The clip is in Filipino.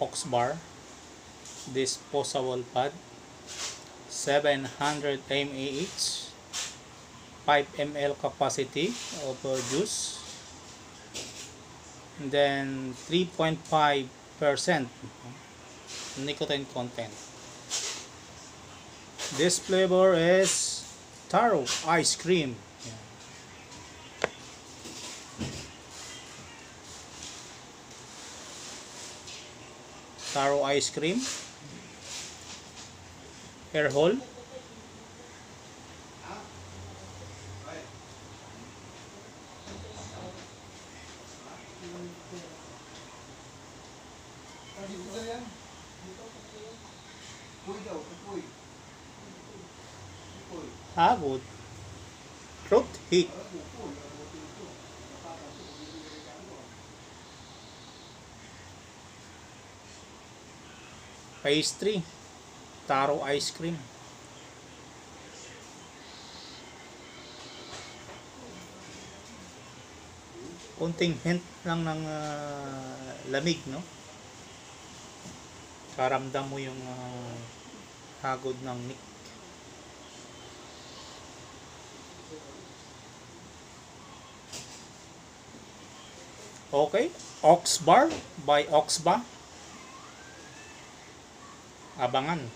Ox bar, disposable pad, 700 mAh, 5 ml capacity of uh, juice, and then 3.5 percent nicotine content. This flavor is taro ice cream. Taro ice cream. Air hole. Puy. Agod. Throat heat. Pastry. Taro ice cream. Konting hint lang ng ah, lamig, no? Karamdam mo yung ah, hagod ng Nick. Okay, Ox Bar by Oxba. Abangan.